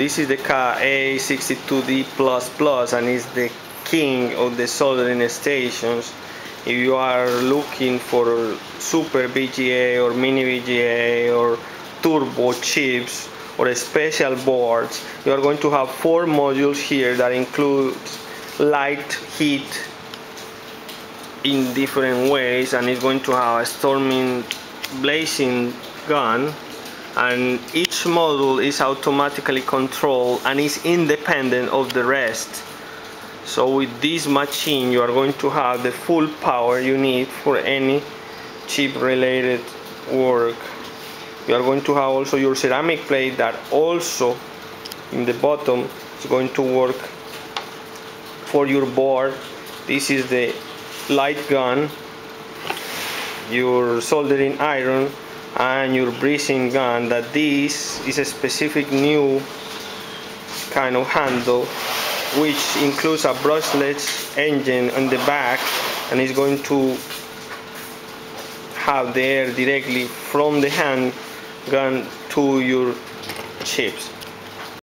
this is the K862D++ and is the king of the soldering stations. If you are looking for super BGA or mini BGA or turbo chips or special boards you are going to have four modules here that include light heat in different ways and it's going to have a storming blazing gun and each module is automatically controlled and is independent of the rest. So with this machine you are going to have the full power you need for any chip related work. You are going to have also your ceramic plate that also in the bottom is going to work for your board. This is the light gun your soldering iron and your breathing gun that this is a specific new kind of handle which includes a brushless engine on the back and is going to have the air directly from the hand gun to your chips